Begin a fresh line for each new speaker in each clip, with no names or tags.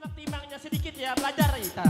Timangnya sedikit ya, belajar kita.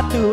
satu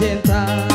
tentar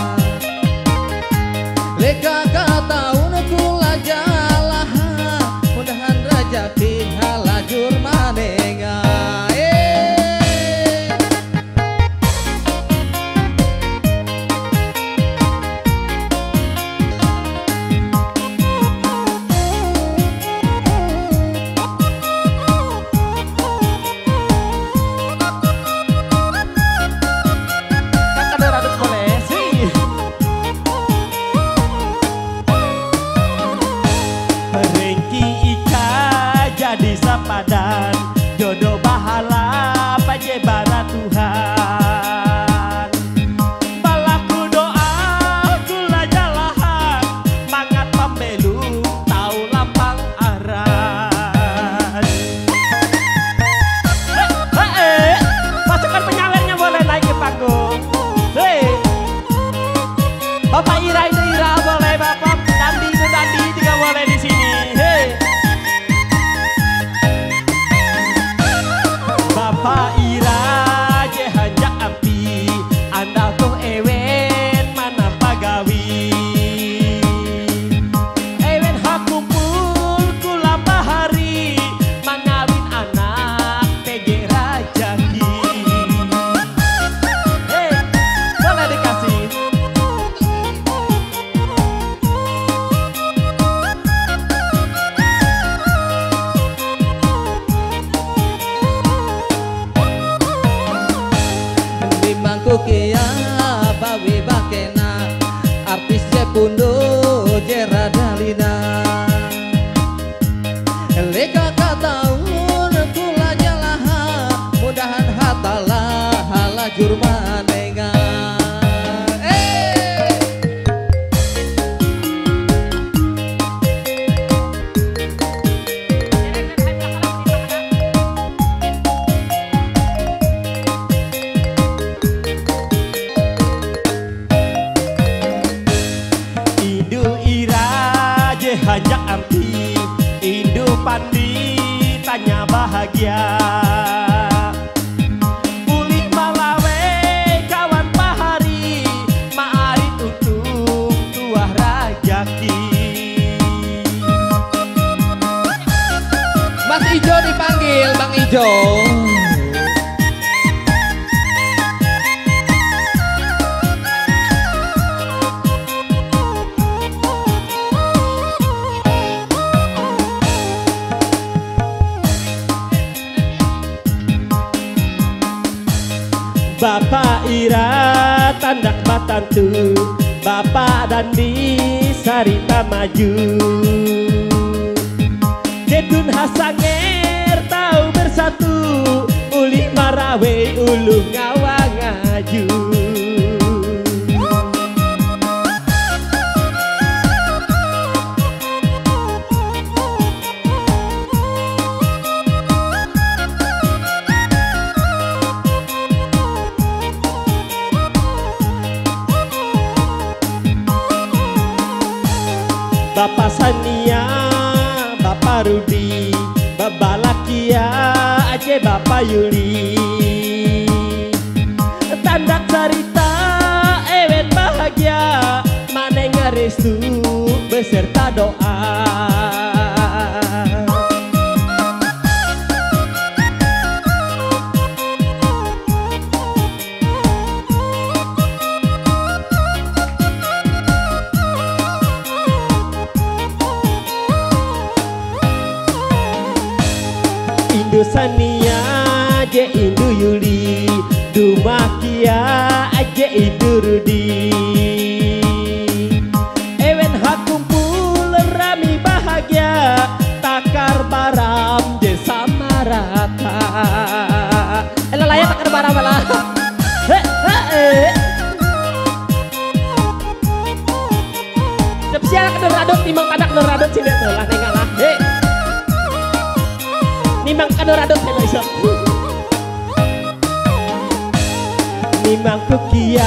ไปไ bloquear bahagia batantu Bapak Dandi Sarita maju. Jedun Hasanger tahu bersatu Uli Marawe ulu ngawa ngaju aja Bapak Yuli. Tandak cerita, ewet bahagia, mana restu beserta doa. Indu Aja Indu Yuli Dumakia aja Indu Rudi. Ewen hakumpul rami bahagia Takar baram je sama rata Elah layak takar baram lah Heh, heh, eh. Siap siap kedor radot timang kedor radot sini lah nengah lah. Nimang kadoradot hello iso. Nimang kukia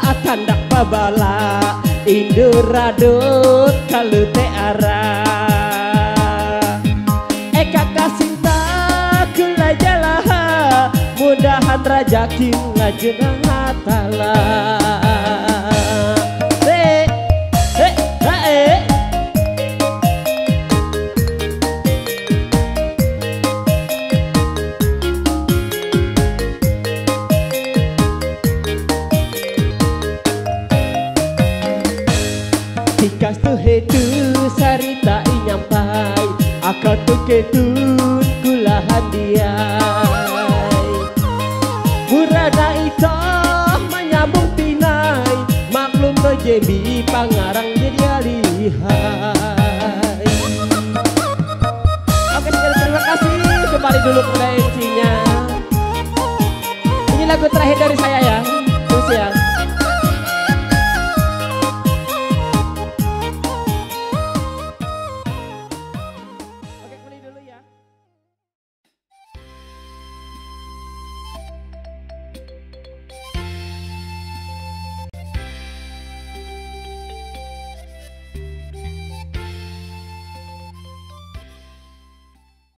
atandak babala. Induradot kalu te ara. Eka kasinta kula jalaha Mudahan rajaki ngajunang hatala Ketun kulahan diai Murada ito menyambung tinai Maklum to jebi pangarang jadi alihai Oke sekali terima kasih. Kembali dulu pada MC-nya Ini lagu terakhir dari saya ya